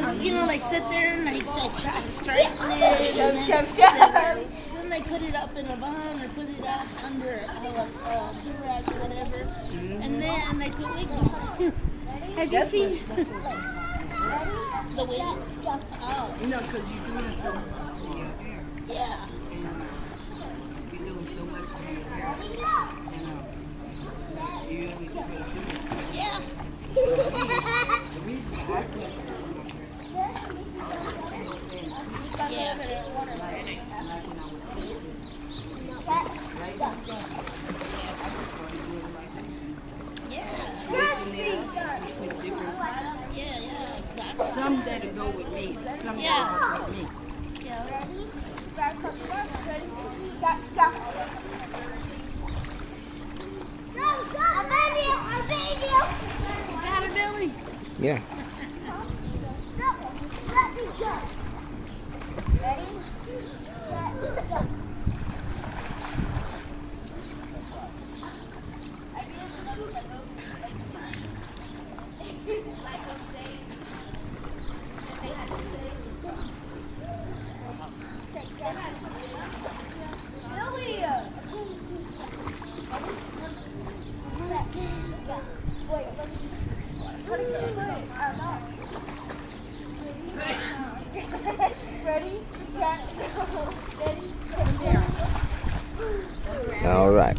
Because, you know, they sit there and they, they try to straighten it. Chub, and chub, then, chub. Then, then they put it up in a bun or put it up under a, a, a rack or whatever. And then they put wigs on. Have you seen what, that's what the wigs? Oh, you know, because you're doing so much to your hair. yeah. And you're doing so much to your hair. And um, you always supposed to do it. Yeah. The reason I put it Yeah. like when I was teaching, right now, I just started doing it like that. Yeah. With different, Yeah, yeah, some that'll go with me, some Yeah. that'll go with me. Yeah. You got her, Billy? Yeah. Ready, set, go. Ready, set, go. Ready, set, go. All right.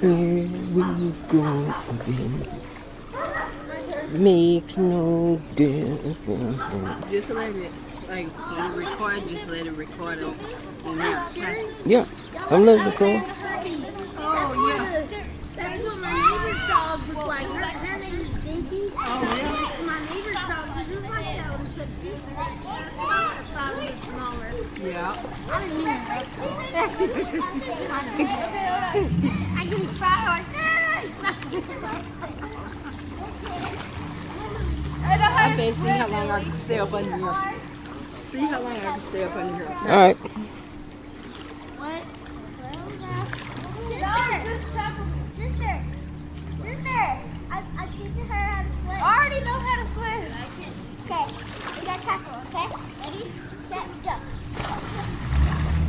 Here we go again. Make no difference. Just let it, like, when you record, just let it record it. And now. Yeah, I'm letting it go. Oh, yeah. That's what my neighbor's dog looked like. Her, her name is Dinky. Oh, really? My neighbor's dog was just like that, except she's five feet smaller. Yeah. I didn't mean that. I can cry like I bet see how long I can stay up under here. See how long I can stay up under here. All right. What? Sister, sister, sister, I, I'm teaching her how to swim. I already know how to swim. Okay, we got tackle, okay? Ready, set, go.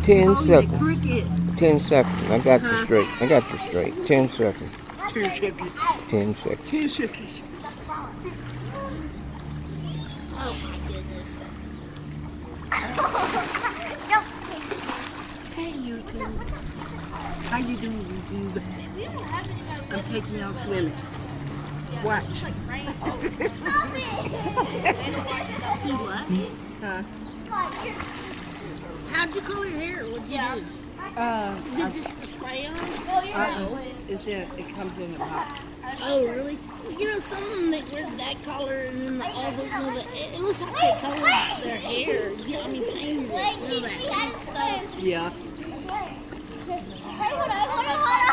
Ten Oh, you seconds. Ten seconds. I got you straight. I got you straight. Ten seconds. 10 seconds. Ten seconds. Two chickens. Oh my goodness. Hey, YouTube. How you doing, YouTube? I'm taking y'all swimming. Watch. Huh? How'd you color your hair? What'd you do? Uh, Is it just spray on? uh-oh. It's in, it comes in a box. Oh, really? You know, some of them that wear that color and then the, all those little, it, it looks like they color their hair. Yeah, I mean, painted it. You know, that pink stuff. Yeah. Hey, hold on, hold on, hold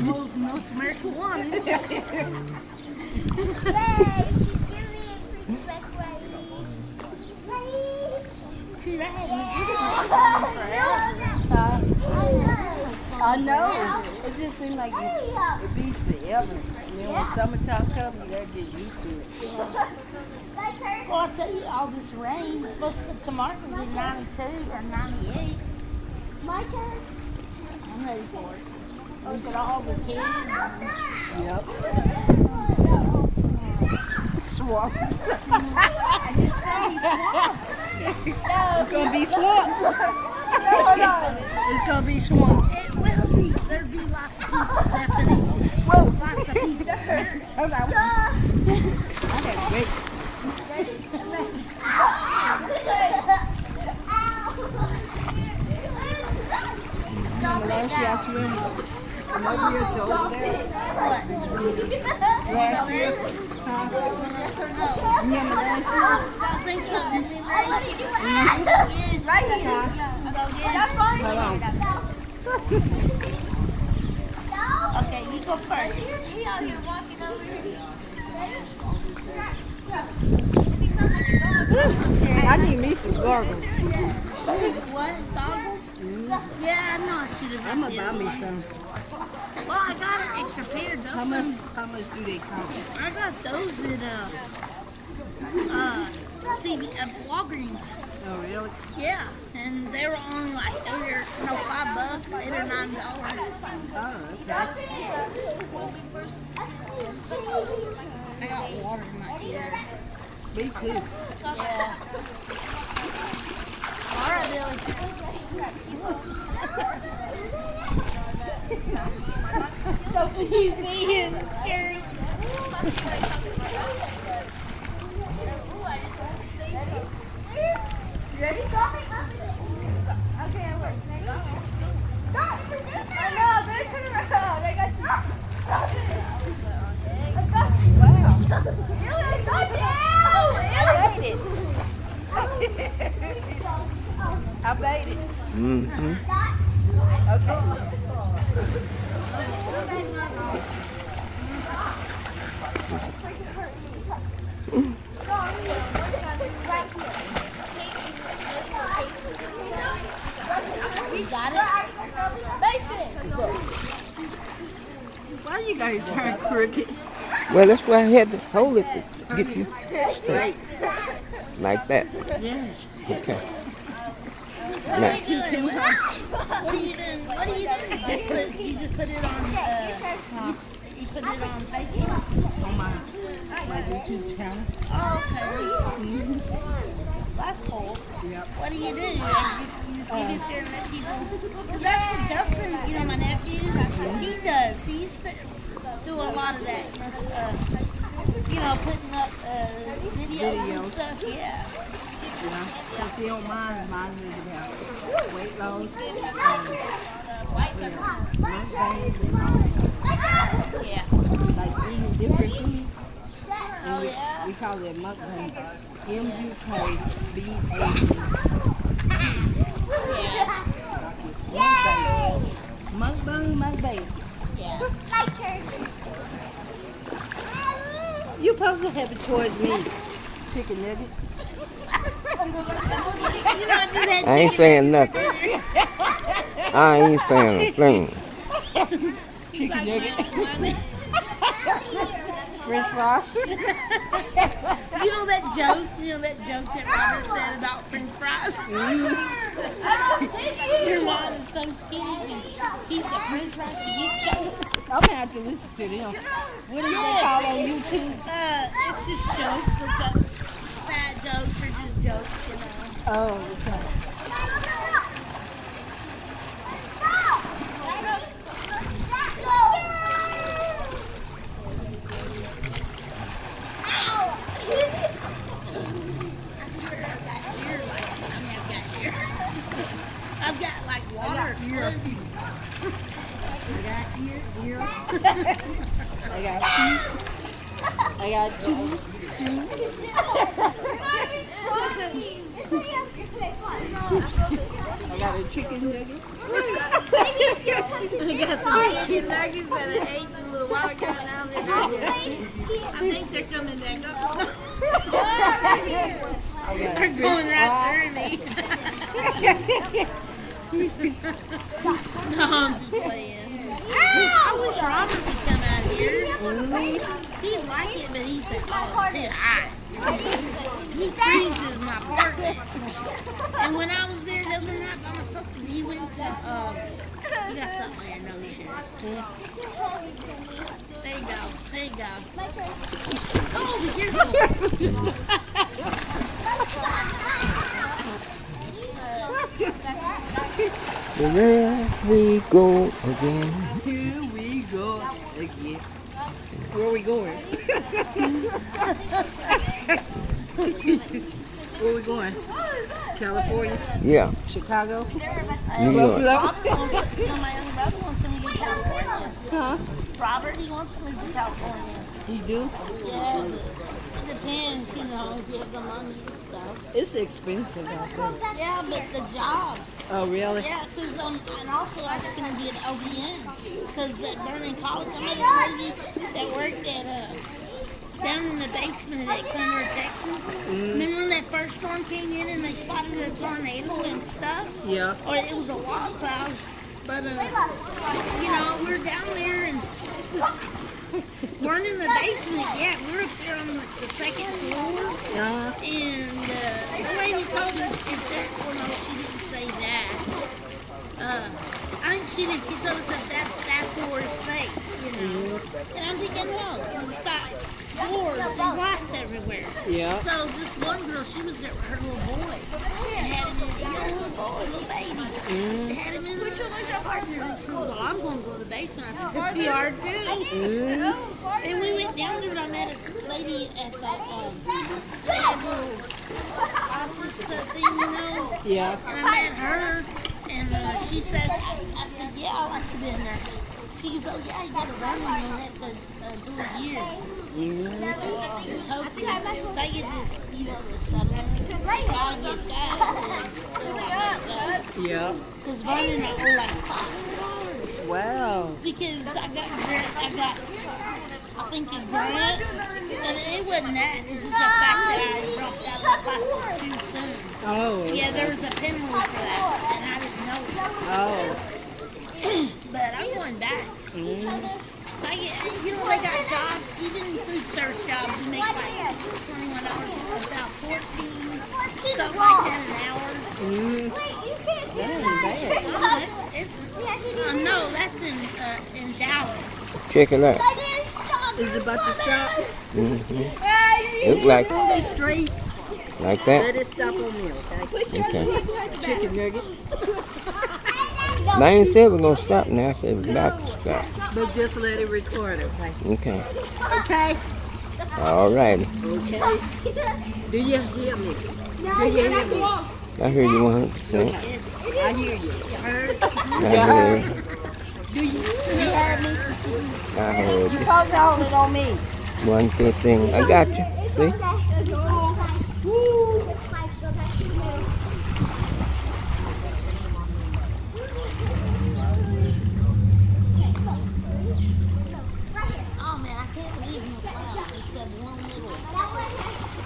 Most, most America wanted. Yay! She's giving me a freaking back See? I know. It just seems like it, it beats forever. And then when summertime comes, you gotta get used to it. Well, I tell you, all this rain, it's supposed to, tomorrow will be 92 or 98. My turn. I'm ready for it. At all the kids. Yep. Swamp. It's gonna be swamp. It's gonna be swamp. It will be. There'll be lots of people. Definition. Whoa. Lots of people. Hold on. I gotta wait. Last year I Another year to over there. Last year. Huh? Remember last year? I think so. Didn't they raise it? Right here. That's fine. Hold on. Okay, you go first. He out here walking over here. I need me some goggles. What? Goggles? Yeah, I know I should have I'm gonna buy me some. Well, I got an extra pair. Those How much? How much do they cost? I got those at uh, uh, see, at Walgreens. Oh really? Yeah, and they were only like eight or no five bucks, eight or nine dollars. Oh okay. I got water in my ear. Me too. Yeah. All right, Billy. So you see him, You ready? Stop it. Okay, I work. Stop. I know. Better turn around. I got you. Stop it. I got you. Wow. Really? Stop it. I made it. Mm-hmm. Why you gotta turn crooked? Well, that's why I had to hold it to get you straight. Like that. Yes. Okay. Now, What are you doing? What are you doing? Just put, you just put it on. Uh, you, you put it on Facebook. On my my YouTube channel. Oh, okay. That's cool. Yep. What do you do? You just, you just leave it there and let people. Because that's what Justin, you know, my nephew, he does. He used to do a lot of that. You know, uh, you know putting up uh, videos, and Videos. stuff. Yeah. You know, cause he don't mind. Mine is about weight loss and yeah, mukbangs and all. Yeah. like eating different foods. Oh, yeah. We call it mukbang. M U K B A N. Yeah. Mukbang. Mukbang, mukbang. Yeah. My turn. You supposed to have it towards me. Chicken nugget. I. I ain't saying nothing. I ain't saying a thing. Chicken nugget. French fries. You know that joke? You know that joke that Robert said about French fries? Your mom is so skinny and she eats the French fries. She eats. I'm gonna have to listen to them. What do they call on YouTube? Uh, it's just jokes. Look up fat jokes or just jokes, you know. Oh, okay. I swear I've got hair like I mean I've got hair. I've got like water floating. I got ear, ear. I got feet. I got two, two. I got a chicken nugget. I got some chicken nuggets that I ate a little while ago. I think they're coming back up. they're going right through me. no, I'm just playing. I wish Robert would come out here. He'd like it, but he said, oh, shit, I. My apartment. And when I was there the other night by myself, he went to, uh, you got something on your nose here. There you go. There you go. Oh, be careful. There we go again. Here we go again. Where are we going? Where are we going? California? Yeah, Chicago? New York. Robert wants to, you know, my younger brother wants to move to California. Huh? Robert, he wants to move to California. You do? Yeah, it depends, you know, if you have the money and stuff. It's expensive out there. Yeah, but the jobs. Oh, really? Yeah, because um, and also I was going to be an LVN. Because at Vernon College, I met a lady that worked at uh, down in the basement at that Clemmer, Texas. Remember when that first storm came in and they spotted a tornado and stuff? Yeah. Or it was a wild cloud. But uh, you know, we're down there and was, weren't in the basement yet. We're up there on the, the second floor. Uh-huh. And uh, the lady told us if there, well, no, she didn't say that. Uh, I think she did. She told us that that, that floor is safe, you know. And I'm thinking, no, it's got doors and glass everywhere. Yeah. So this one girl, she was there with her little boy. And had him in, you know, little boy, little baby. They had him in the apartment. And she says, well, I'm going to go to the basement. I said, we are too. And we went down there and I met a lady at the um, office thing, you know. Yeah. And I met her, and uh, she said, I said, yeah, I like to be in there. She goes, oh yeah, you got a run and you'll have to uh, do a year. So uh, hopefully, if I get this, you know, this settlement, if I get that, then still I'll get that. Yeah. Because Vernon I owe like five dollars. Wow. Because I got I got, I think a grant, and it wasn't that. It was just the fact that I dropped out of the classes too soon. Oh. Yeah, there was a penalty for that, and I didn't know it. Oh. But I'm going back. I get, you know, they got jobs, even food service jobs, you make like twenty-one dollars, about fourteen, something like that an hour. Mm. That ain't bad. Oh, it's, it's, uh, no, that's in, uh, in Dallas. Check it out. Is it about to stop? Mm-hmm. Look like Hold it straight. like Let that. it stop on me, okay? Okay. Chicken nugget. I ain't said we're gonna stop now. I said we're about to stop. But just let it record, okay? Okay. Okay. All righty. Okay. Do you hear me? Do you hear me? I heard you 100. percent I hear you. You heard? I heard. Do you, you heard me? I heard you. Supposed to hold it on me. One good thing. I got you. See? Oh man, I can't believe you left except one little.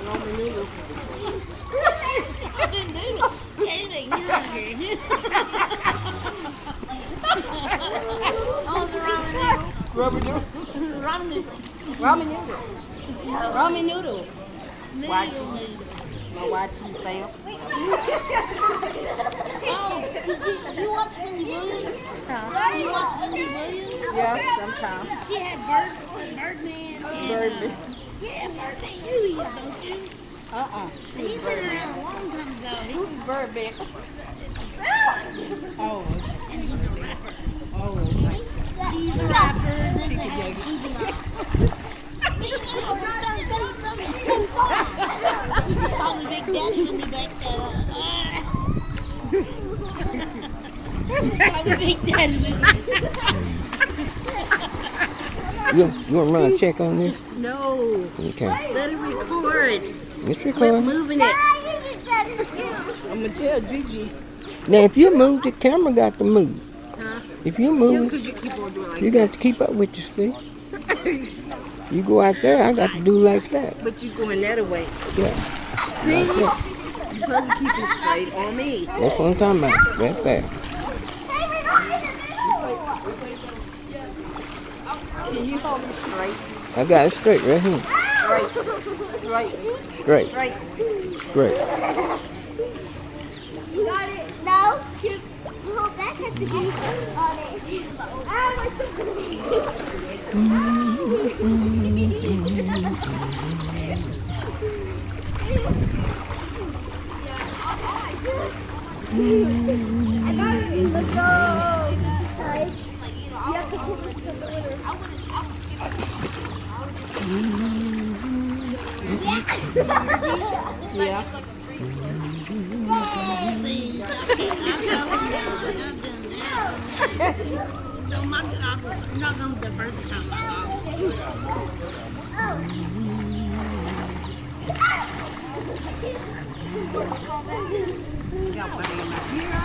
Roman noodles. I didn't do it. Anything, you're hungry. oh, the ramen noodle. Rubber noodle. Ramen noodle. Ramen noodle. Ramen noodle. Noodle. My YT fam. Oh, did you, you watch Wendy Williams? You watch Wendy Williams? Yeah, sometimes. She had Bird, Birdman. And, Birdman. Uh, yeah, Birdman. You know he is, don't you? Uh-uh. He's been around a long time ago. He, Birdman. Oh, and he's a rapper. oh, okay. He's. And then they had Juvenile. But you know, sometimes they something cool song. You just call me Big Daddy when you back that up. Call me Big Daddy when you You, you want to run a check on this? No. Okay. Let it record. It's Quit recording. moving it. I'm gonna tell Gigi. Now, if you move, the camera got to move. Huh? If you Yeah, move, because you keep on doing like you got to keep up with you, see? You go out there, I got to do like that. But you going that way. Yeah. See? Like that. You're supposed to keep it straight on me. That's what I'm talking about. Right there. Can you hold it straight? I got it straight right here. Straight. Straight. Straight. Straight. Straight. You got it? No. You, well, has to be on it. I got it. Let's go. Like, you have to pull this to the winner. Yeah. See, I can't, I'm telling you, I've done that. No, my, I was not going the first time.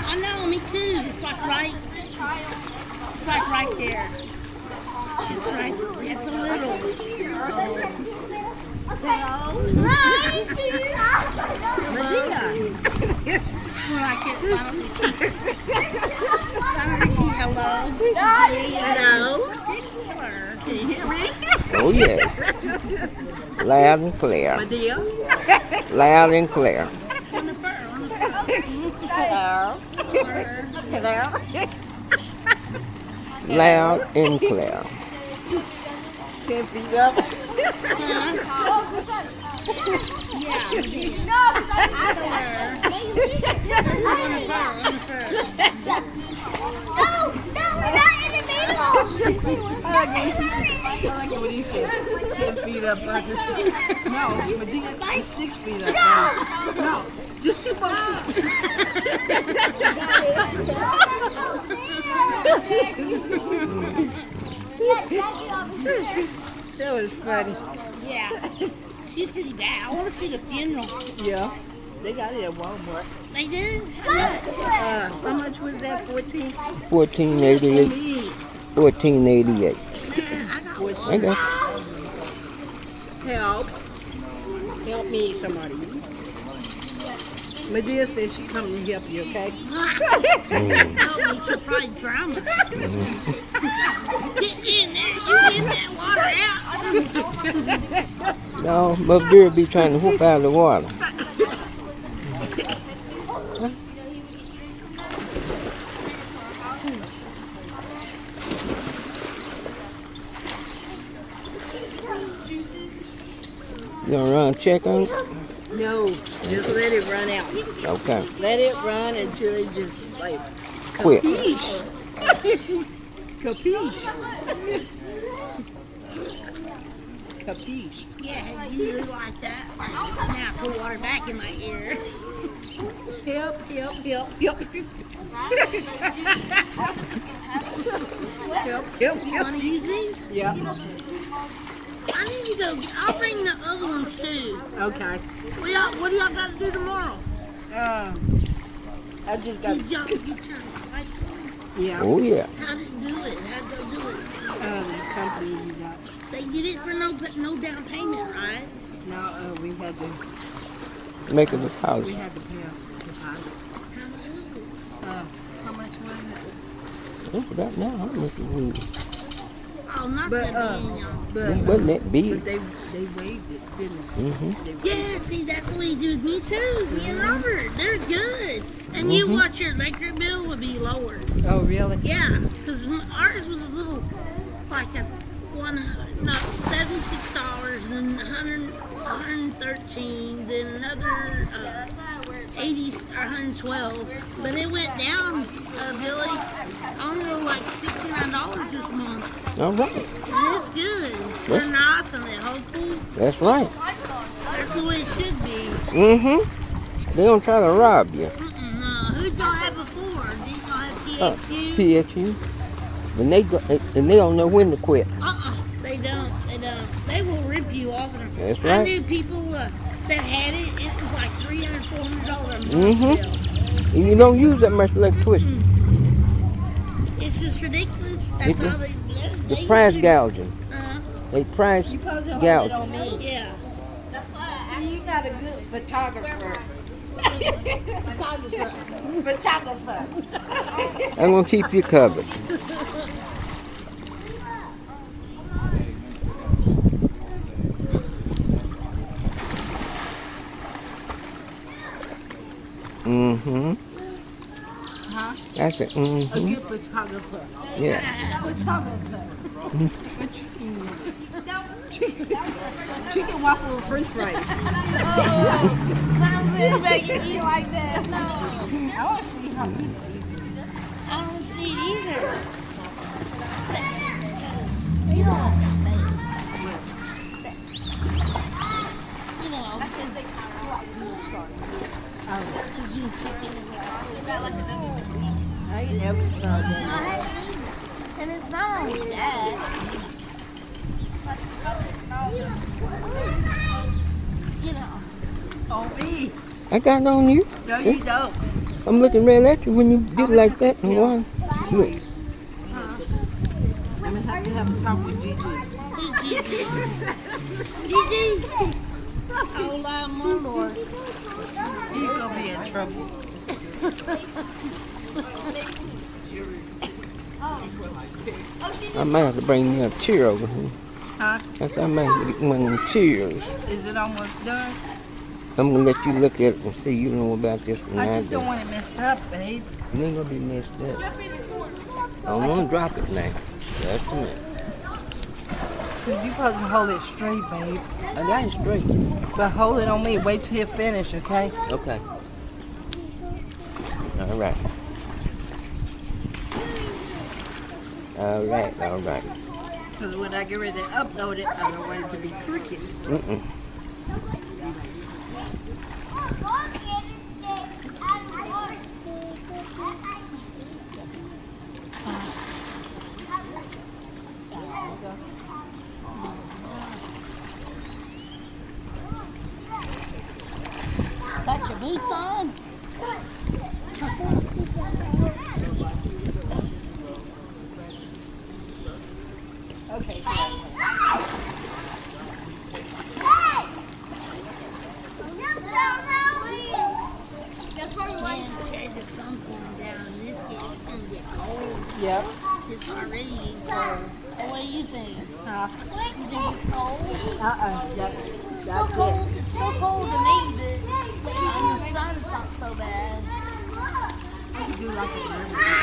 I know, me too. It's like right, it's like right there. It's right, it's a little. I get finally see, finally see hello. Hello. Hello. Can you hear me? Oh, yes. Loud and clear. My dear. Loud and clear. On the fur, on the fur. Hello. Fur. Hello. Loud and clear. Ten feet up. Yeah, we did. No, because I Fur. I On the fur, on the fur. No, no, we're not in the middle. I like when she said, I like when he said ten feet up. I no, Madea is six feet up. No, just two more feet. That was funny. Yeah. She's pretty bad. I want to see the funeral. Yeah. They got it at Walmart. They did? How much? Uh, how much was that? 14? 1488. Me. 1488. I got Help. Help me, somebody. Madea says she's coming to help you, okay? Oh, we should probably drown us. Get in there. You get that water out. No, Mother Deer be trying to whoop out of the water. You gonna run check on it? No, just let it run out. Okay. Let it run until it just like Quit. capiche. capiche. capiche. Yeah, usually like that. Now put water back in my ear. Help, help, help, help. help, help, You want to use these? Yeah. I need to go. I'll bring the other ones too. Okay. What y'all, what do y'all got to do tomorrow? Um, I just got, Did y'all get your lights on? yeah, Oh yeah. How did it do it? How'd they do it? um, company we got. They did it for no no down payment, right? No, uh, we had to, Make a we deposit. We had to pay a deposit. How much was it? Uh, how much was it? I forgot now how much it was. Oh, not But, that uh, being, y'all. But, It wasn't that but they, they waived it, didn't they? Mm-hmm. They waived Yeah, see, that's what he did with me too. Me and Robert, they're good. And you watch your electric bill would be lower. Oh, really? Yeah, because ours was a little, like a one, no, seventy-six dollars, then 100, 113, then another uh, 80 or 112. But it went down, uh, Billy. I like sixty-nine dollars this month. All right. And it's good. They're nice and they're helpful. That's right. That's the way it should be. Mm-hmm. They don't try to rob you. Mm-mm, no. Who y'all had before? Did y'all have Uh, TXU? And they go, and they don't know when to quit. Uh-uh. They don't. They don't. They will rip you off. That's I knew people uh, that had it. It was like three hundred, four hundred dollars a month. Mhm. bill. You don't use that much electricity. It's just ridiculous. That's It- how they. they, The they price used gouging. Uh, They price You supposed hold gouge. it on me. yeah. That's why I See, you're not a good photographer. Photographer. photographer. I'm gonna keep you covered. Mm-hmm. Huh? That's it. A Mm-hmm. good photographer. Yeah. Photographer. Chicken? Chicken, chicken waffle with french fries. Sounds making you like that. No. I want to see how people I don't see it either. That's because you don't have to say it. You know, because you chicken I never tried that. I haven't either. And it's not only that. You know, On me. I got it on you. No, See? you don't. I'm looking right at you when you did like that and one. Look. I'm gonna have to have a talk with Gigi. Gigi. Oh, Lord, my Lord. He's gonna be in trouble. I might have to bring me a chair over here. Huh? I I might have to get one of them chairs. Is it almost done? I'm gonna let you look at it and see you know about this one. I just don't want it messed up, babe. It ain't gonna be messed up. I don't wanna drop it now. That's the minute. You supposed to hold it straight, babe. I got it straight. But hold it on me. Wait till it finish, okay? Okay. All right. All right, all right. Cause when I get ready to upload it, I don't want it to be crooked. Mm-mm. Got your boots on? Okay. That's probably why. Man, Cherrie, the sun's going down and this gets gonna get cold. Yep. It's already getting cold. What do you think? Huh? You think it's cold? Uh-uh. Yep. It's still cold. It's still cold to me, but on the sun it's not so bad. I can do like a mermaid.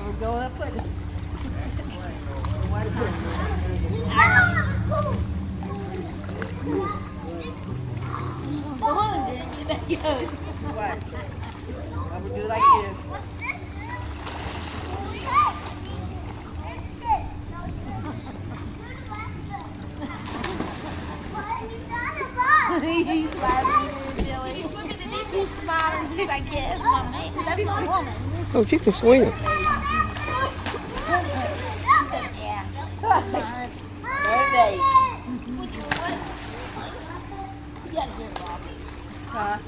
We'll go up with it. Go on, drink it. Get back up. Watch. I would do like this. He's laughing, Billy. He's smiling. He's like, yeah, that's my man. That's my woman. Oh, she can get it. Huh?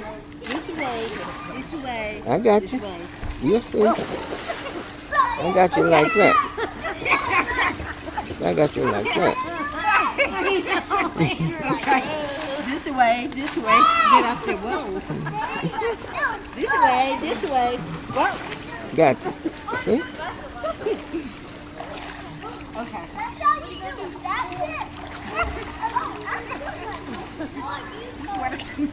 Way. This way. This way. I got This you. way. You'll see. Oh. I got you like that. I got you like that. This way, this way. Then I said, whoa. this way, this way. Whoa. Gotcha. See? Okay. That's how you do it. That's it. Oh, you know,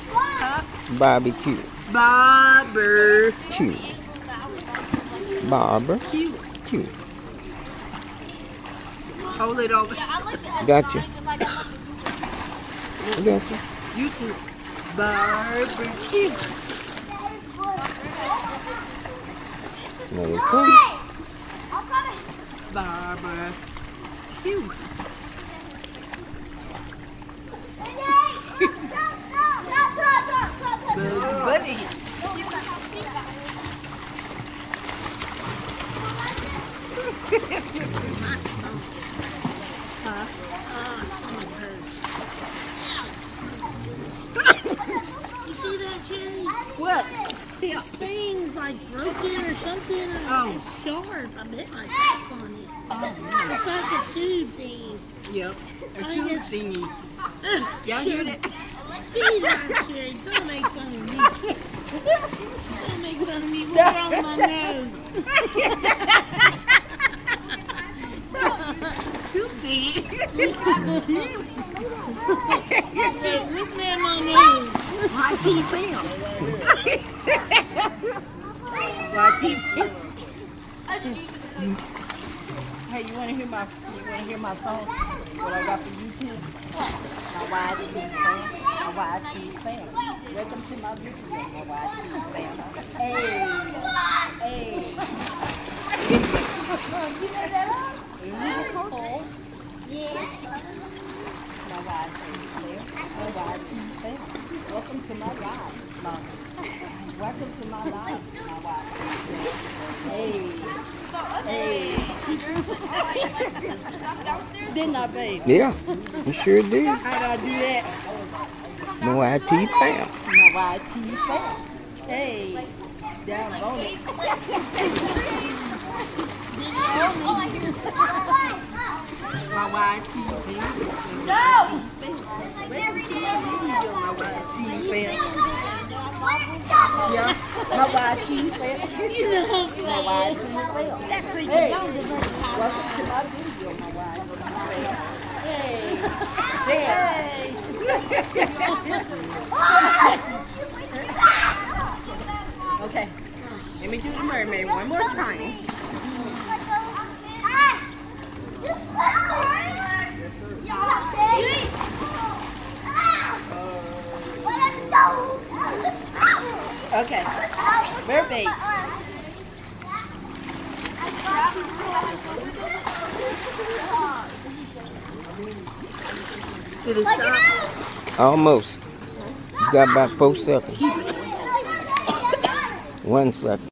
Barbecue. Barbecue. Barbecue. Cute. Hold it over. Gotcha. Gotcha. YouTube. Barbecue. There you go. Barbecue. YT fam. YT. Hey, you wanna hear my you wanna hear my song? What I got for YouTube? My YT fam. My YT fam. Welcome to my video, my YT fam. Hey. Hey. you know that? YT fam. My YT fam. Welcome to my life. My, welcome to my life, my YT fam. Hey. Hey. Didn't I, babe? Yeah, you sure did. How'd I do that? No IT fam. My YT fam. Hey. Down on it. My YT fam. No! My YT. Yeah, my YT fam. My YT fam. Hey. Welcome to my video, my YT. Hey. Okay. Let me do the mermaid one more time. Okay. Mermaid. Did it stop? Almost. You got about four seconds. One second.